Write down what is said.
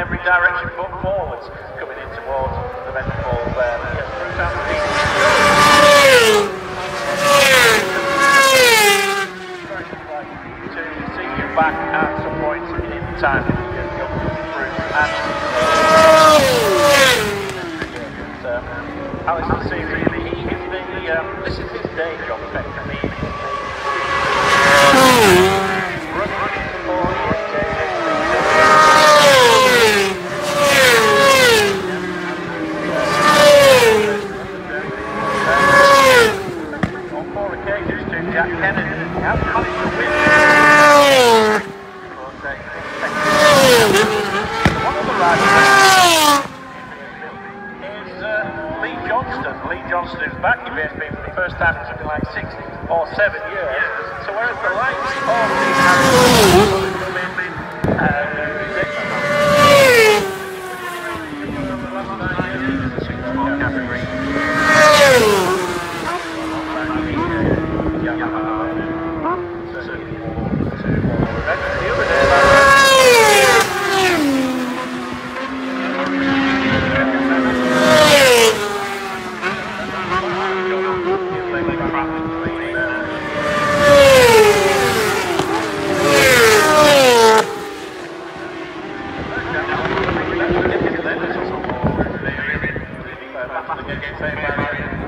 every direction but forwards coming in towards the Metropole there. To see you back at some point in time. Um, Alastair Seeley, he is the, um, this is his day job effectively. Running for On four occasions to Jack Kennedy. One of the riders is Lee Johnston. Lee Johnston is back in BSB for the first time in something like six or seven years. So whereas the likes Against St. Mary's.